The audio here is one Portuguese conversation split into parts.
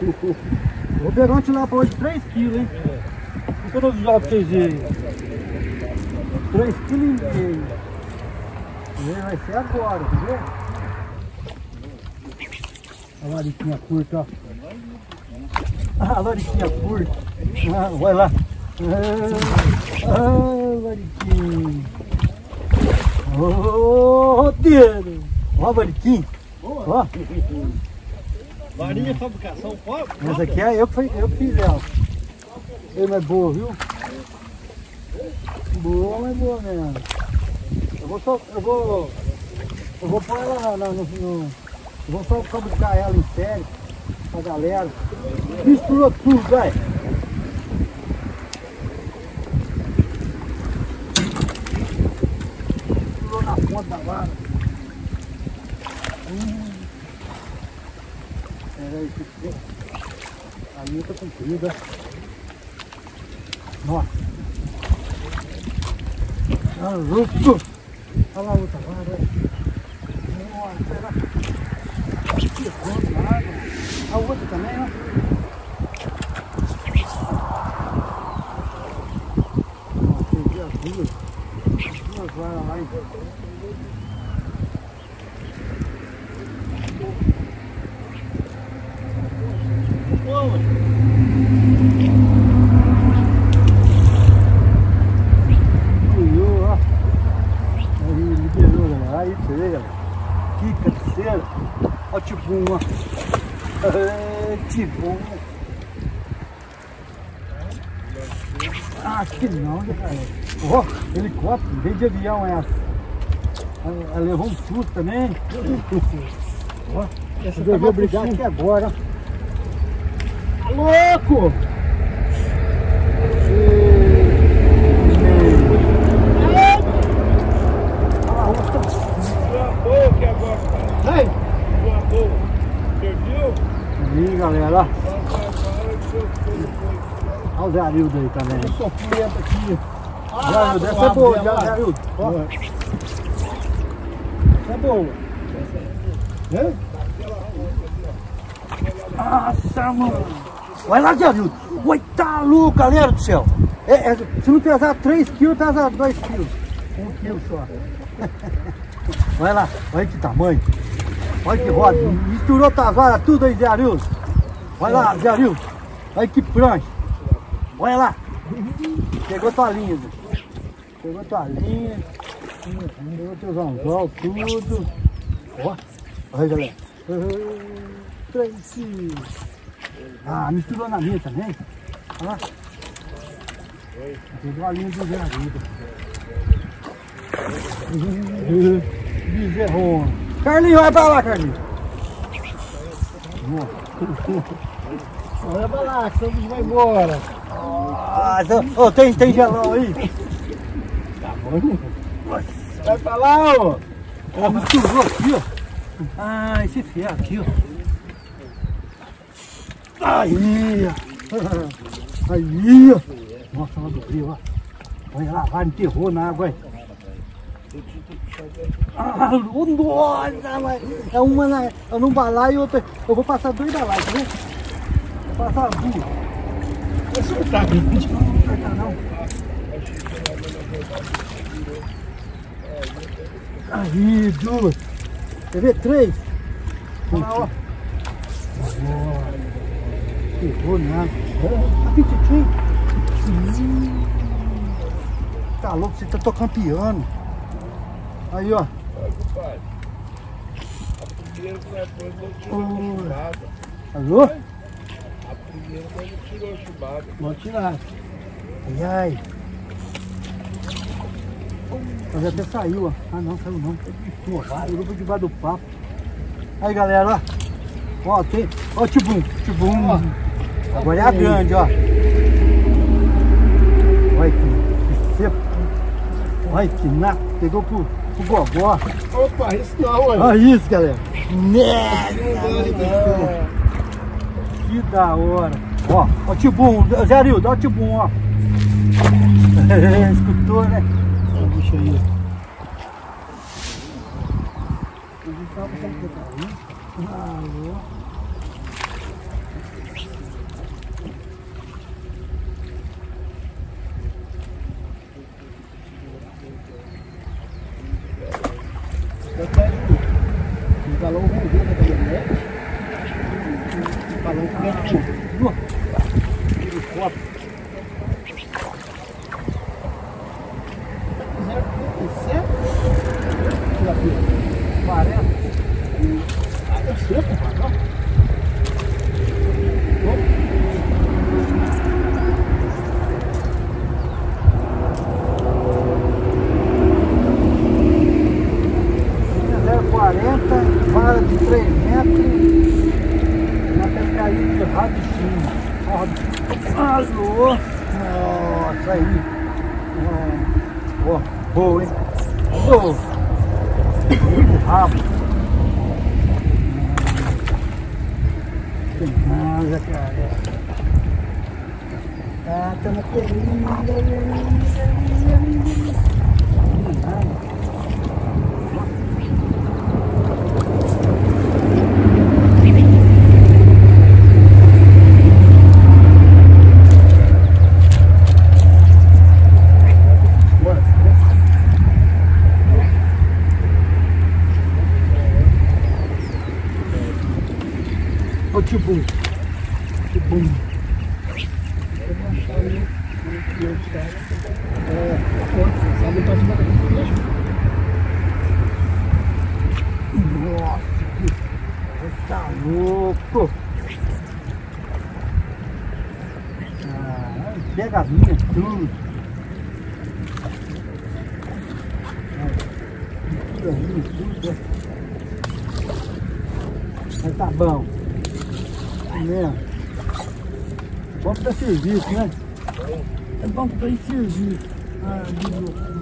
Vou pegar um tilápia hoje de 3 kg, hein? Vou pegar visual pra vocês verem. 3 kg e meio. Vai ser agora, quer ver? A lariquinha curta, ó. Ah, a lariquinha curta. Ah, vai lá. Ah, ah lariquinho. Ô, Deus. Ó, lariquinho. Ó. Varinha fabricação própria? Essa aqui é eu que, eu fiz ela. Ele é boa, viu? Boa, mas boa mesmo. Eu vou só. Eu vou. Eu vou pôr ela na, no, no, Eu vou só fabricar ela em série pra galera. Misturou tudo, vai. Misturou vara. Hum. Pera aí, que a linha tá comprida. Nossa. Tá louco. Olha lá a outra vara. Nossa, será? Que na água. A outra também, ó. Peguei as duas. Duas varas lá, então. Cunhou, ó. Aí liberou, galera. Aí você vê, galera. Que cabeceira. Ó o tibum, ó. É, tibum. Ah, que não, né, cara? Ó, helicóptero, veio de avião essa. Ela, ela levou um susto também. Ó, essa eu vou brigar aqui agora. Tá louco! Que agora tá. Ei! Aí, galera, olha o Zé Arildo aí também. Sou cliente aqui. Zé Arildo, essa é boa, Zé Arildo. Ó, Tá bom. Né? Nossa, mano. Olha lá, Zé Arildo. Oi, tá louco, galera do céu. É, é, se não pesar 3 quilos, pesa 2 quilos. 1 quilo só. Olha lá, olha que tamanho. Olha que roda. Misturou tuas varas tudo aí, Zé Arildo. Olha lá, Zé Arildo. Olha que prancha. Olha lá. Pegou tua linha, Zé. Pegou tua linha. Pegou teus anzol, tudo. Ó. Olha, galera. Três. Ah, misturou na minha também. Olha lá. Pegou a linha do Zé Arildo. Bezerrona. Carlinho, vai pra lá, Carlinho. Olha pra lá, que o bicho vai embora. Nossa, ô, tem, tem gelão aí? Vai pra lá, ó. Ó, misturou aqui, ó. Ah, esse ferro aqui, ó. Aí, ó. Aí, ó. Nossa, ela do frio, ó. Olha lá, vai, enterrou na água, aí. Ah, nossa, mas é uma na, é num balaio e outra. Eu vou passar dois balaios, tá vendo? Vou passar duas. Não tá grande. Não, não apertar não. Aí, duas. Quer ver? Três. Olha lá, ó. Ferrou nada. Aqui, tchim. Tá louco, você tá tocando piano. Aí, ó. Olha, compadre. A primeira que nós pôs não tirou a Oi. chibada. Alô? A primeira nós não tirou a chibada. Vou tirar. Ai, ai. Mas até saiu, ó. Ah, não, saiu não. Porra, eu vou debaixo do papo. Aí, galera, ó. Ó, tem... Ó tibum. Tibum. Agora é a grande, ó. Olha que, que seco. Olha que nato. Pegou pro, pro gogó. Opa, isso não, olha. Olha isso, galera. Nossa, que da hora. Ó, ó o tibum. Zé Arildo, ó o tibum, ó. Escutou, né? Olha o bicho aí. Alô. Eu quero rodando da. Um balão que. Tira foto. 0,37. Tira aqui. 40. Ah, eu sei, compadre. ó. Ó. Linha 040, vara de 3 metros, na pescaria de Alô! Nossa, aí. Ó, boa, hein? Boa! Muito rabo. Tem nada, cara. Ah, tá na Ô tibum. Tibum. Nossa, que tá louco. Ah, pega as minhas tudo. Tudo as minhas tudo. Mas tá bom. É mesmo. Bom pra serviço, né? É bom pra serviço. Ah, de loucura.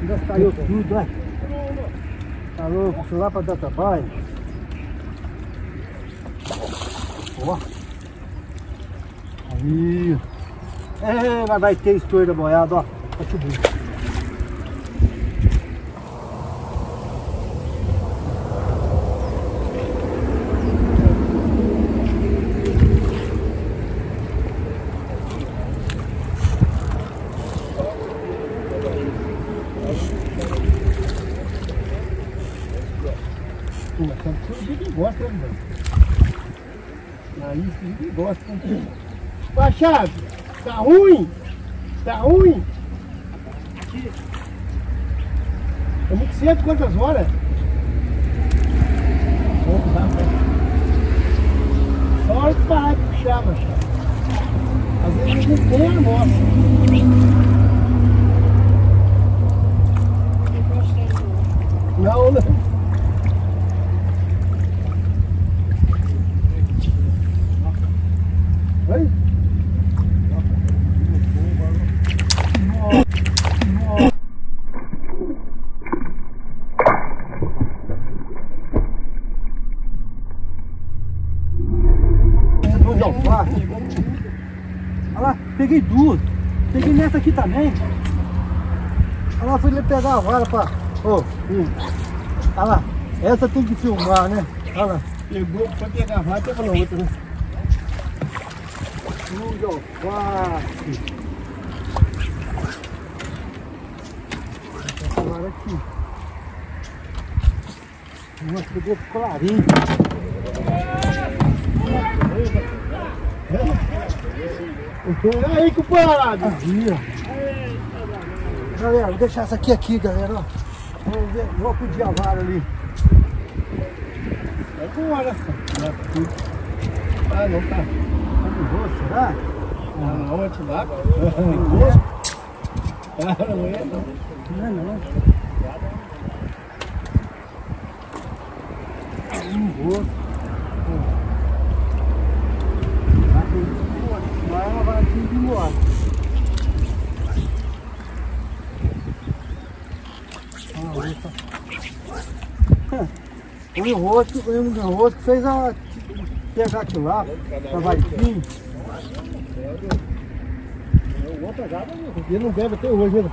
Ainda caiu tudo, olha. Lá pra dar trabalho. Ó. Aí. É, mas vai ter estouro da boiada, ó. Tá subindo. Pô, mas tem que ninguém gosta, né, velho? Na isso ninguém gosta, né? Machado, tá ruim? Tá ruim? É muito cedo, quantas horas? Só hora de parar de puxar, Machado. Às vezes a gente tem a nossa. Não, não. Oi? Duas de alface. Olha lá, peguei duas. Peguei nessa aqui também. Olha lá, fui ali pegar a vara pra. Ô, filho. Olha lá, essa tem que filmar, né? Olha lá. Pegou, foi pegar a vara, pegou na outra, né? Tudo alface. Essa vara aqui. Nossa, peguei clarinho. E aí, compadre? Aí, ó. Galera, vou deixar essa aqui aqui, galera, ó. Vamos ver, vou pedir a vara ali. Agora. Ah, não tá. Tá de boa, será? Ah, não, vai te dar. Tem gosto. Ah, não é, não. Não é não. Um gosto. Vai uma varinha de moto. O rosto, põe o rosto fez a pegar aquilo lá, pra Vaiquinho. O outro agora ele não bebe até hoje, né?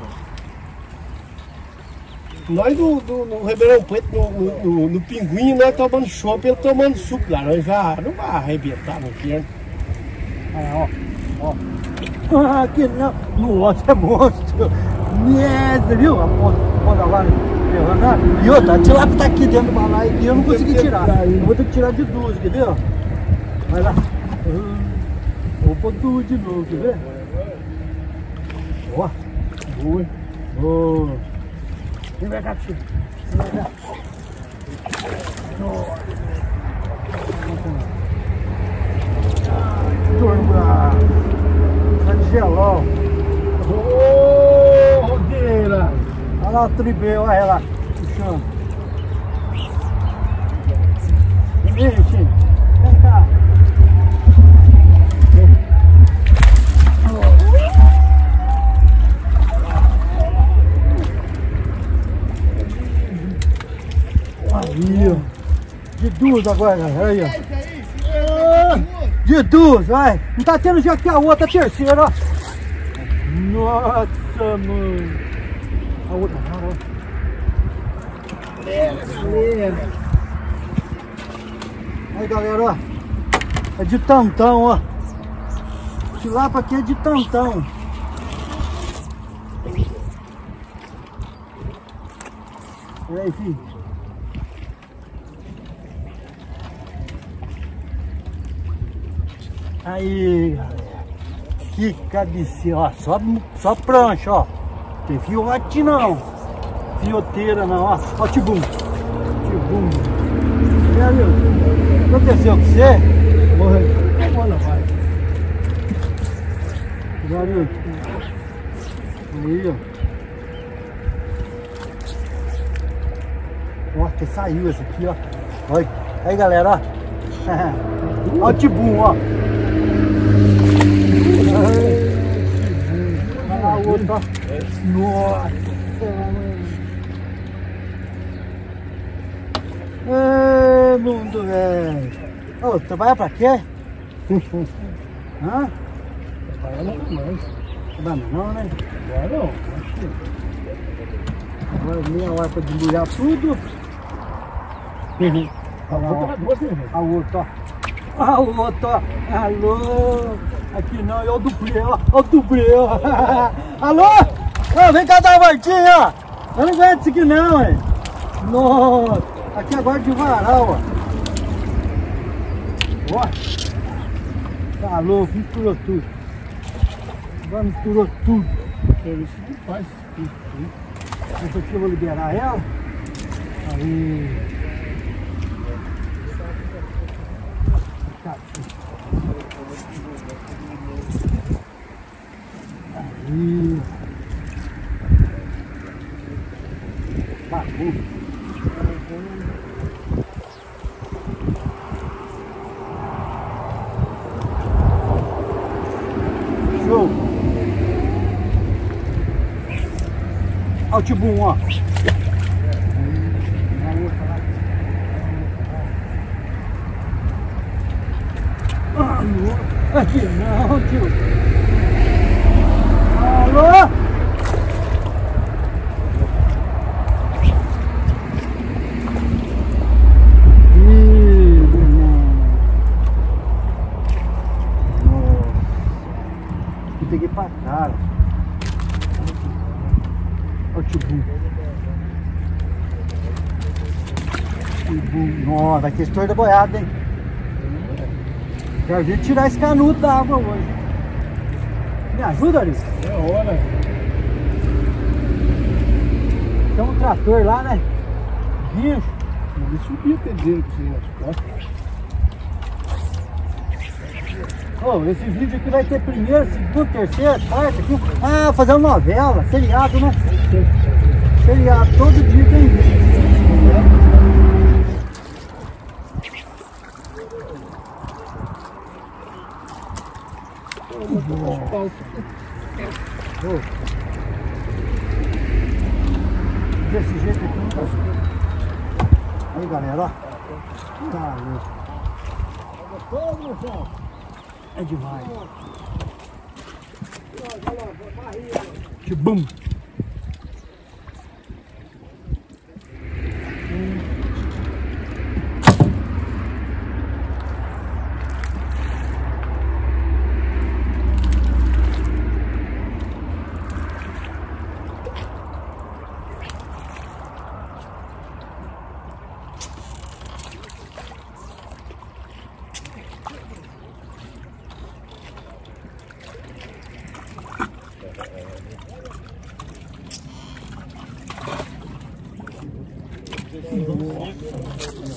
Nós no, no, no Ribeirão Preto, no, no, no Pinguim, nós tomando chopp, ele tomando suco de laranja. Ah, não vai arrebentar no fim. Olha, ó, ó. Ah, que não. Nossa, é monstro. Merda, viu? A ponta, ponta lá ferrando. E outra, a tilápia tá aqui dentro do balaio e eu não consegui tirar. Eu vou ter que tirar de duas, quer ver? Vai lá. Ah, Vou pôr duas de novo, quer ver? Ó. Boa. Boa. Vem pra cá, tio. Vem pra cá. Turma. Tá de gelol. Ô, Rodeira! Olha lá o tribeu, olha lá. Puxando. Chico. Vem cá. Aí, ó. De duas agora, aí, ó. De duas, vai. Não tá tendo já que a outra, a terceira, ó. Nossa, mano. A outra. Galera. Aí, galera, ó. É de tantão, ó. Tilapa aqui é de tantão. E aí, filho? Aí, galera. Que cabecinha, ó. Só, só prancha, ó. Tem fiote não. Fioteira não, ó. Ó, tibum. Tibum. Aí, ó, aconteceu com você? Morreu. Olha, vai. Garoto. Aí, ó. Ó, que saiu esse aqui, ó. Olha. Aí, galera, ó. Ó o tibum, ó. Ó. Nossa. Ê, mundo, velho. Ô, trabalha pra quê? Hã? Lá com nós. Trabalha não, né? Agora não. Agora meia hora pra desmulhar tudo. A duas, né, velho? A outra, ó. A outra, ó. Alô. Aqui não, é o dublê, ó. O dublê, ó. Alô? Ô, vem cá dar uma voltinha, ó. Eu não aguento isso aqui não, hein. Nossa. Aqui agora de varal, ó. Ó. Tá louco, misturou tudo. Agora misturou tudo. Isso não faz. Essa aqui eu vou liberar ela. Aí. Tá aqui. Aí. Bagunça. Show. Olha ó. Ah, não. Aqui não, tio. Alô? Ih, irmão. Nossa. Eu peguei pra cara. Olha o tibum. Tibum. Nossa, vai ter estouro da boiada, hein? Quero ver tirar esse canudo da água hoje. Me ajuda, Ari? É hora. Tem um trator lá, né? Guincho. Ele subiu o pedreiro com você nas costas. Ô, esse vídeo aqui vai ter primeiro, segundo, terceiro, quarto aqui. Ah, fazendo novela, seriado, né? Seriado, todo dia tem vídeo. Desse jeito aqui não dá. Aí galera, ó. Tá louco. É demais. Que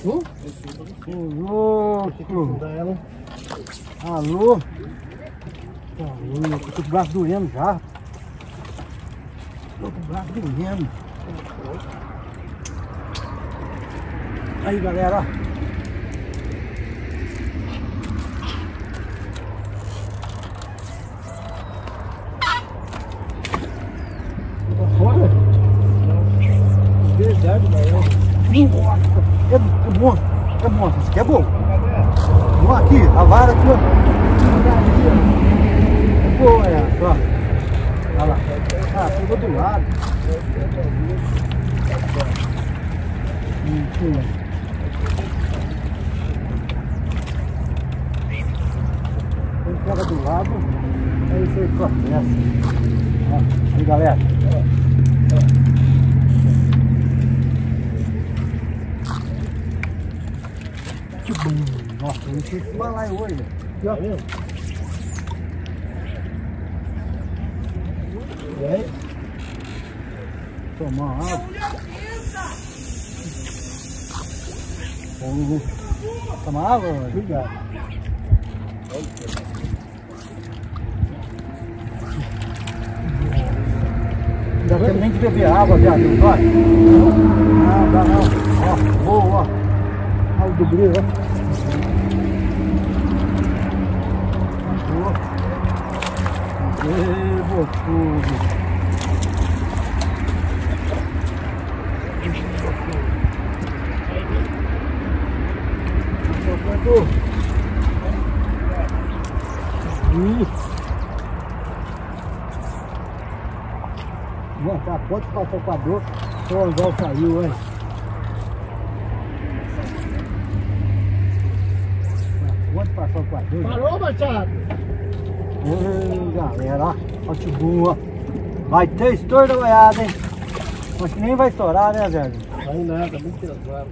bum! Ô, louco! Alô? Tá louco, tô com o braço doendo já. Tô com o braço doendo. Aí galera, ó. Fora? Verdade, Baião. Nossa, é, é bom, é bom, isso aqui é bom. Vamos aqui, a vara aqui, ó. É boa essa, ó. Olha lá. Ah, pegou do lado. Ele pega do lado, aí você processa. Aí galera. Que bom. Nossa, eu tinha que falar hoje. Aqui, ó. E aí? Tomar água. Vamos tomar água? Obrigado. Dá tempo nem de beber água, viado. Não vai? Não, dá não. Ó, boa, ó. Do ó. Boa. Ê, bocudo. Bom, tá, pode passar a dor. O anzol saiu, hein? A dor. Parou, Machado? Ei, galera, ó. Ó, que boa. Vai ter estouro da goiada, hein? Acho que nem vai estourar, né, velho? Vai nada, muito pesado.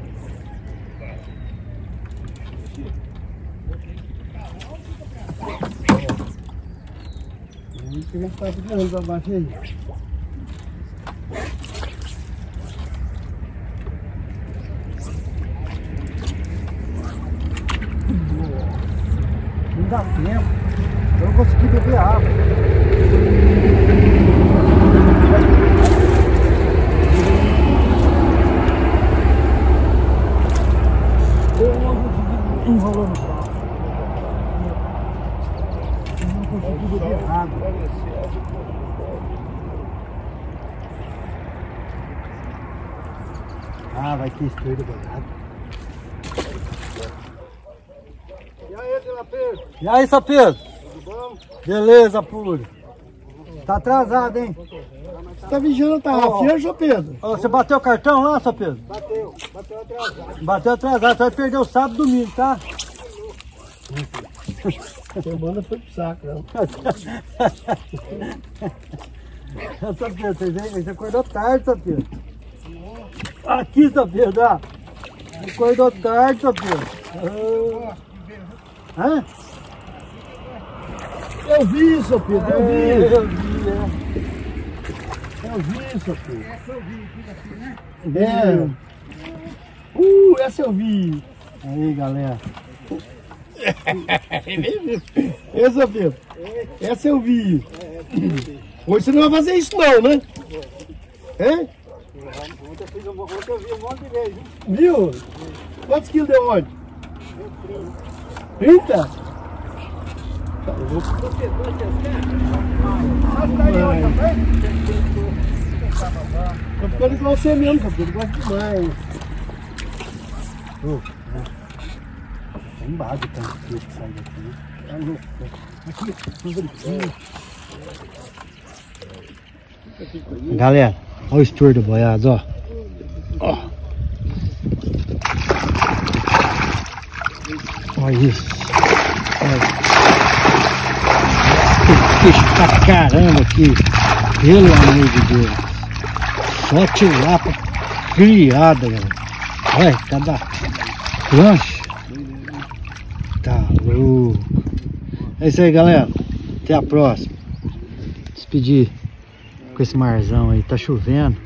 Aí que a gente tá ficando pra baixo aí. Dá tempo. Eu não consegui beber água. Pau. Eu não consegui beber água. Ah, vai ter estouro da E aí? E Pedro? Tudo bom? Beleza, puro. Tá atrasado, hein? Você tá vigiando a tarrafinha, João Pedro? Ô, você bateu o cartão lá, seu Pedro? Bateu, bateu atrasado. Bateu atrasado, você vai perder o sábado e domingo, tá? Quem manda foi pro saco, não. Seu Pedro, você, veio- você acordou tarde, seu Pedro. Aqui, seu Pedro, ó. Acordou tarde, seu Pedro. Ah. Hã? Eu vi, seu Pedro, eu vi. É, Eu vi, é. Eu vi, seu Pedro. É. Uh, essa eu vi. Aí, galera. Essa, seu Pedro. Essa eu vi. Hoje você não vai fazer isso não, né? Hein? Ontem eu, fiz um, eu vi um monte de vezes, hein? Viu? Quantos quilos deu ontem? 30? Tá louco. Tá aí hoje também? Tô ficando igual você mesmo, Capitão. Eu gosto demais. Oh. Embaixo tá que sai daqui. Tá louco. Aqui, tudo bonitinho. Galera, olha o estouro do boiado, ó. Ó. Olha isso. Olha. Peixe pra caramba aqui. Pelo amor de Deus. Só tilápia criada, galera. Olha, cada lanche. Tá louco. É isso aí, galera. Até a próxima. Despedir com esse marzão aí. Tá chovendo.